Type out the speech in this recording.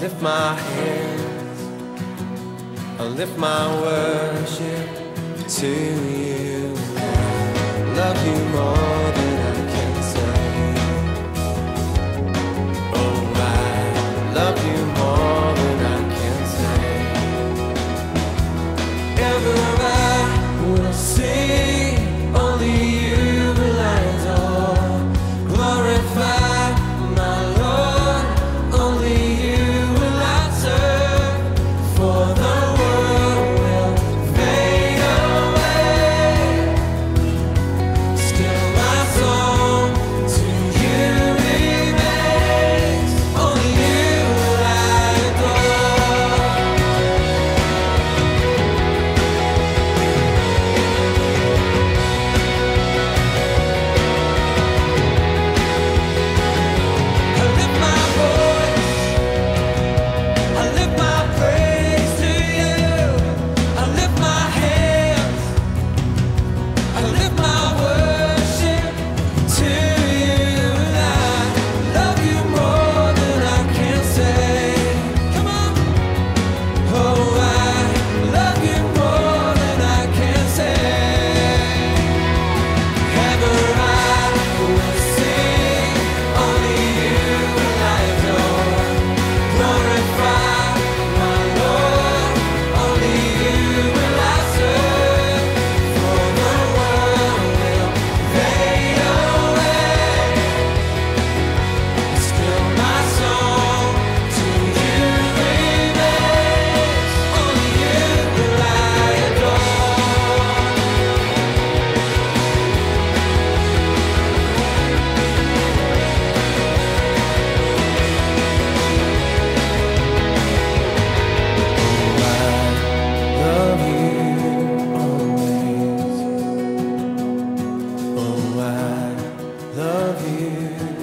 lift my hands. I lift my worship to you. Love you more than here.